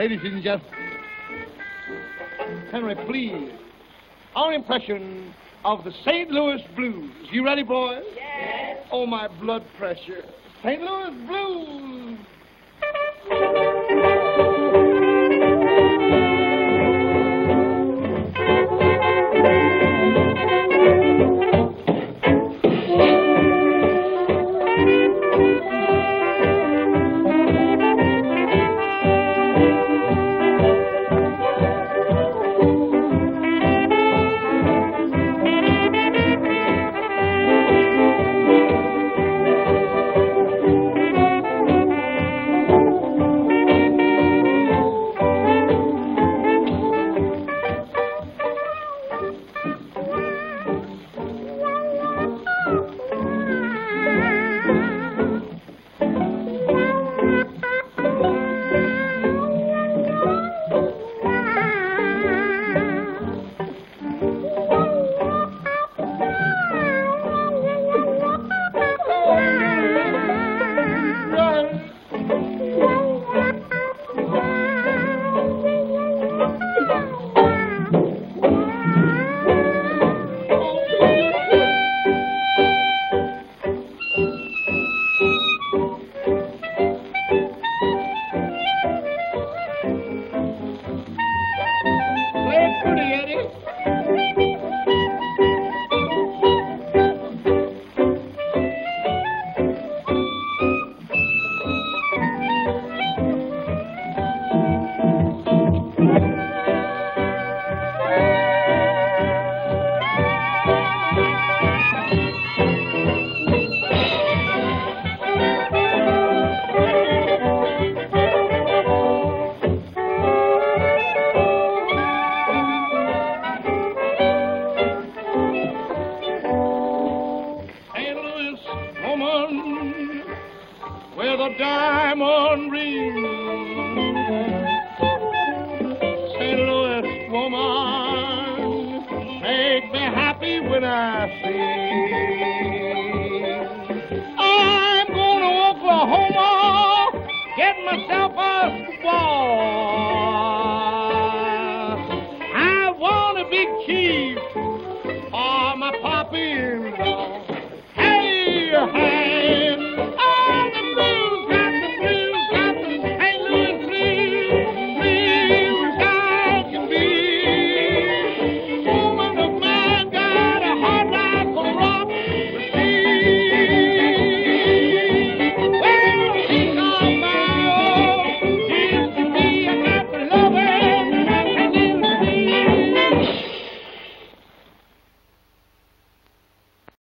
ladies and gentlemen. Henry, please. Our impression of the St. Louis Blues. You ready, boys? Yes. Oh, my blood pressure. St. Louis Blues. Woman with a diamond ring. St. Louis woman make me happy when I sing. I'm going to Oklahoma, get myself a squaw.